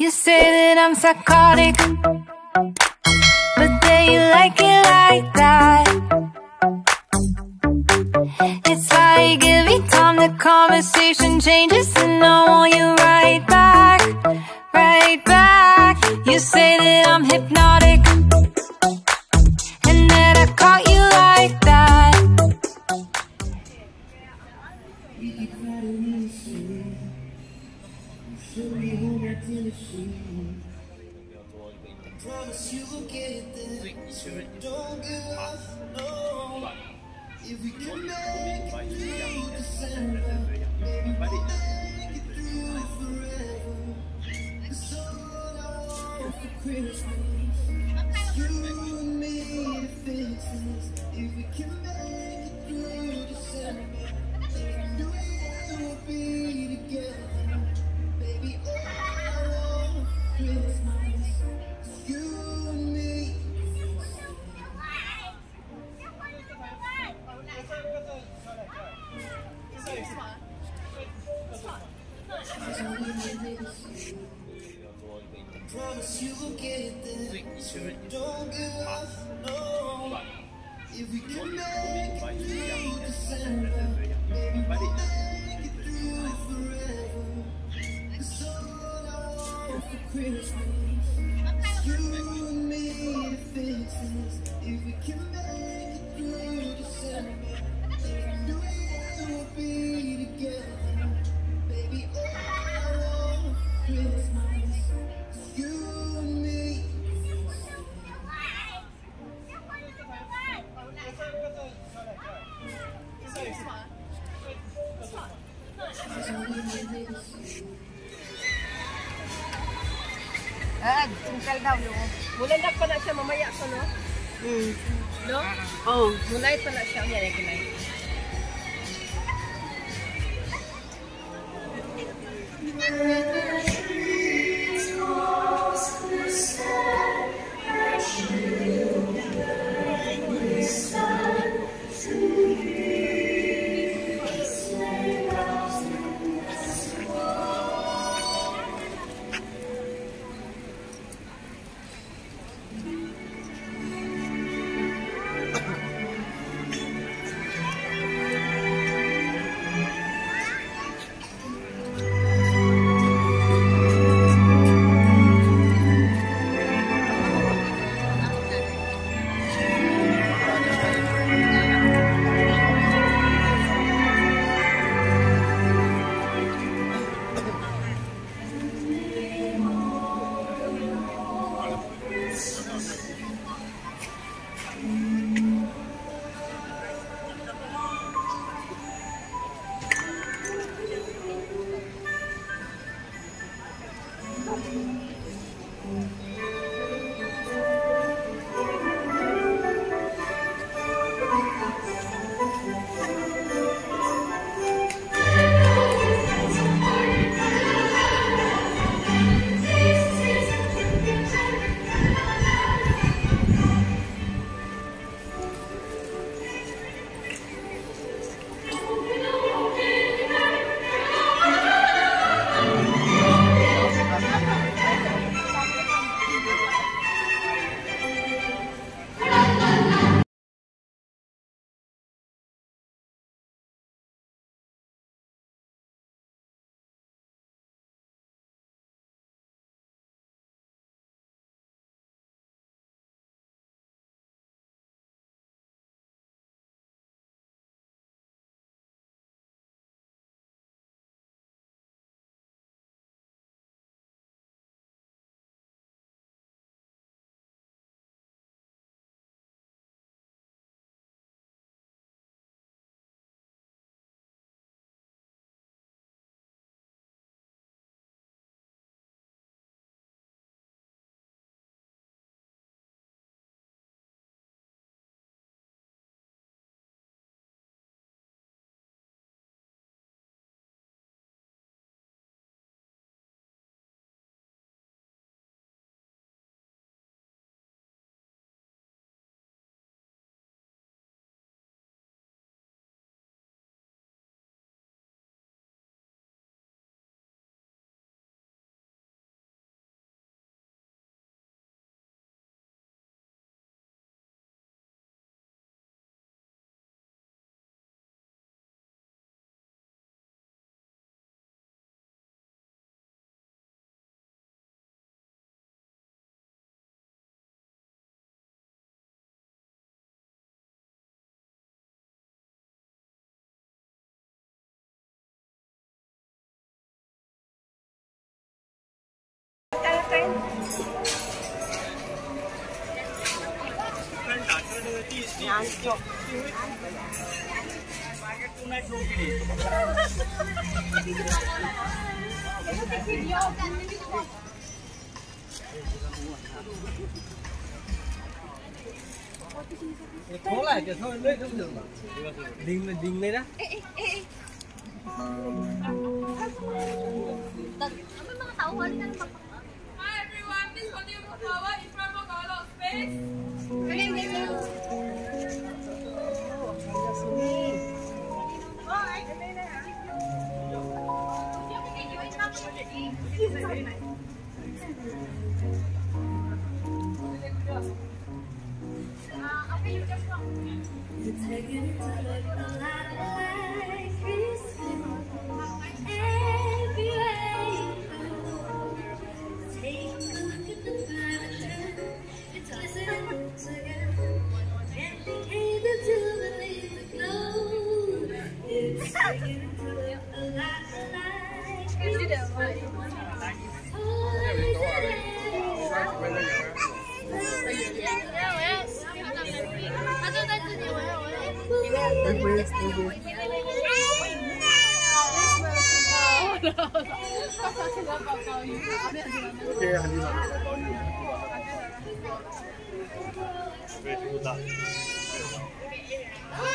You say that I'm psychotic, but then you like it like that. It's like every time the conversation changes, and I want you right Promise you will get. So don't give up, no. If we can make it Promise you will get there. So don't give up, no. If we can make it through December, maybe we'll Ah, singkal daw. No? Mulandak pa na siya mamaya ko, no? Mm. No? Oo. Oh. Mulay pa na siya. Yan, yan, yan. Cố lại cho thôi lấy không được. Đình là đình lên đó. Hi You're to look a lot like Christmas. Merry Christmas. Merry Christmas. Okay, honey. Okay, honey.